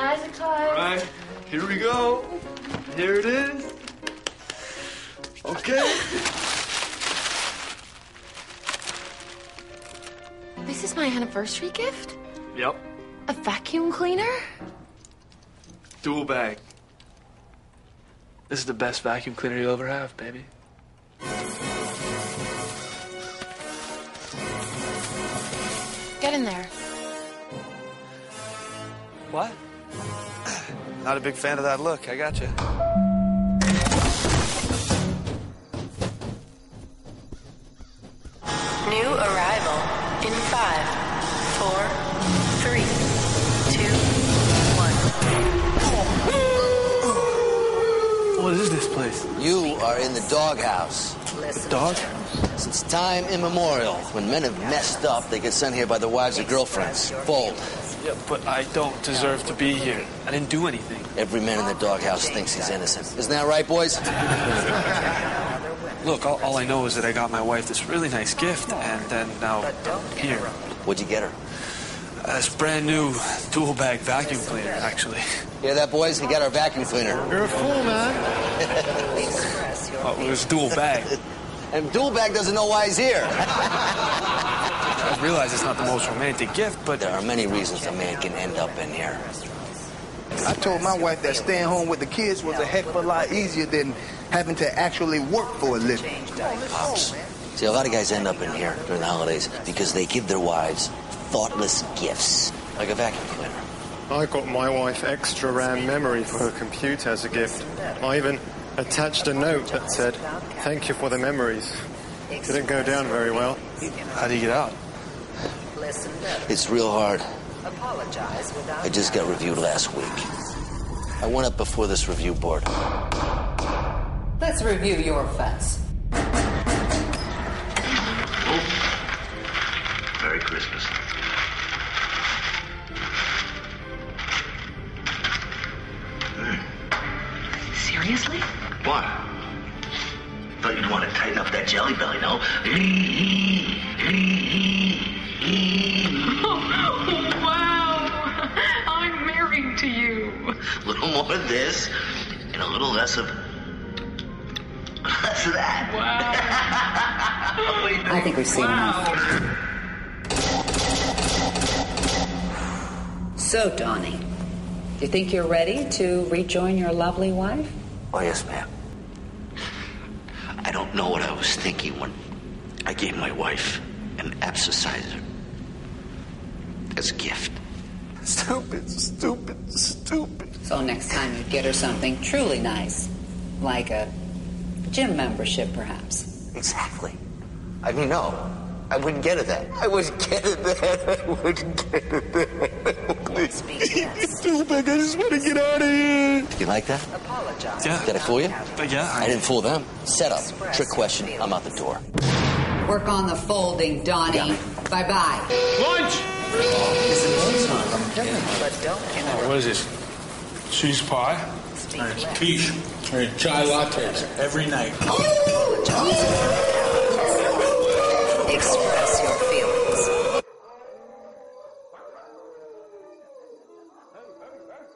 Isaac All right, here we go. Here it is. Okay. This is my anniversary gift? Yep. A vacuum cleaner? Dual bag. This is the best vacuum cleaner you'll ever have, baby. Get in there. What? Not a big fan of that look. I got you. New arrival in five, four, three, two, one. What is this place? You are in the doghouse. Dog? Since time immemorial, when men have messed up, they get sent here by their wives or girlfriends. Fold. Yeah, but I don't deserve to be here. I didn't do anything. Every man in the doghouse thinks he's innocent. Isn't that right, boys? Look, all, all I know is that I got my wife this really nice gift, and then now I'm here. What'd you get her? Uh, this brand new dual bag vacuum cleaner, actually. Hear that, boys? He got our vacuum cleaner. You're a fool, man. Oh, it was dual bag. And dual bag doesn't know why he's here. I realize it's not the most romantic gift, but There are many reasons a man can end up in here. I told my wife that staying home with the kids was a heck of a lot easier than having to actually work for a living. Pops. See, a lot of guys end up in here during the holidays because they give their wives thoughtless gifts, like a vacuum cleaner. I got my wife extra RAM memory for her computer as a gift. I even attached a note that said, thank you for the memories. Didn't go down very well. how do you get out? It's real hard. I just got reviewed last week. I went up before this review board. Let's review your offense. Oh, Merry Christmas. Seriously? What? Thought you'd want to tighten up that jelly belly, no? wow! I'm married to you. A little more of this and a little less of less of that. Wow. What think? I think we've seen enough. So, Donnie, you think you're ready to rejoin your lovely wife? Oh, yes, ma'am. I don't know what I was thinking when I gave my wife an abscessizer as a gift. Stupid, stupid, stupid. So next time you get her something truly nice, like a gym membership, perhaps. Exactly. I mean, no. I wouldn't get it that. I wouldn't get it that. I wouldn't get it that. Please. Stupid, I just want to get out of here. You like that? Apologize. Yeah. Did I fool you? But yeah, I didn't fool them. Set up. Trick question. I'm out the door. Work on the folding, Donnie. Bye bye. Lunch! What is this? Cheese pie? Quiche. Chai lattes every night. Express